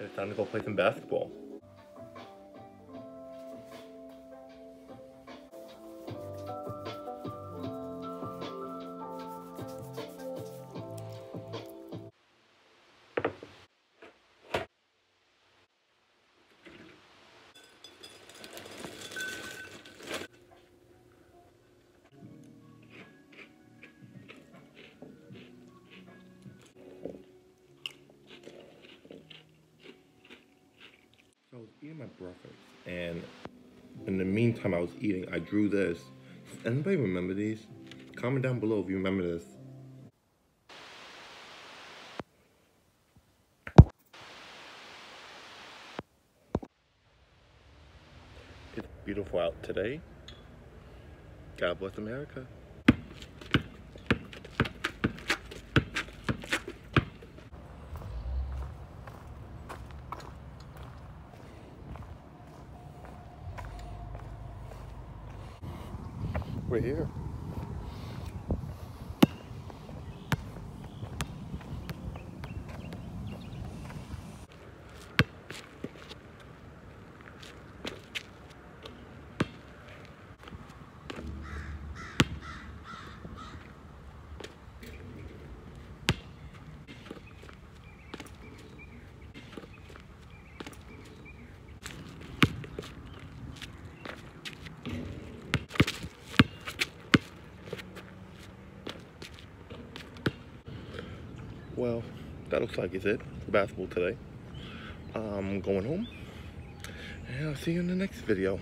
it's time to go play some basketball. I was eating my breakfast, and in the meantime, I was eating. I drew this. Does anybody remember these? Comment down below if you remember this. It's beautiful out today. God bless America. We're here. Well, that looks like it's it for basketball today. I'm going home, and I'll see you in the next video.